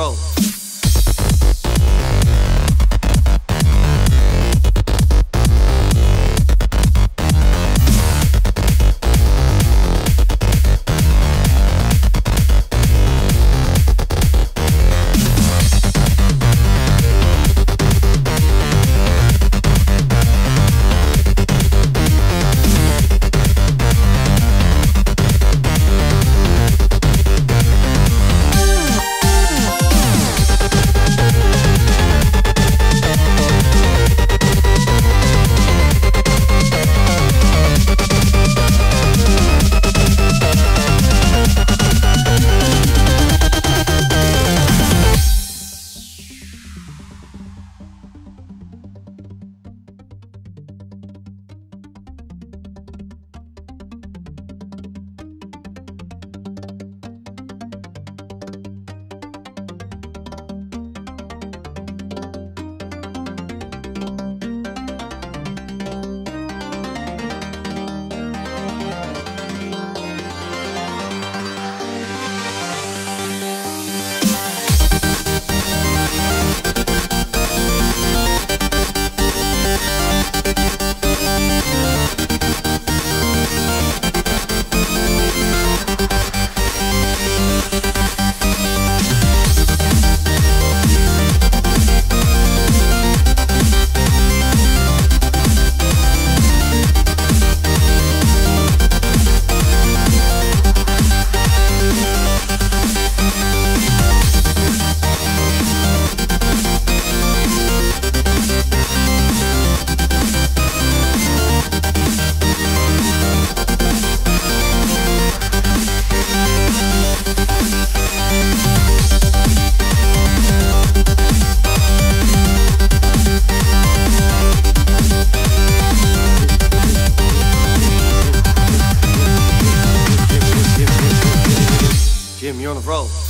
road. You're on the road.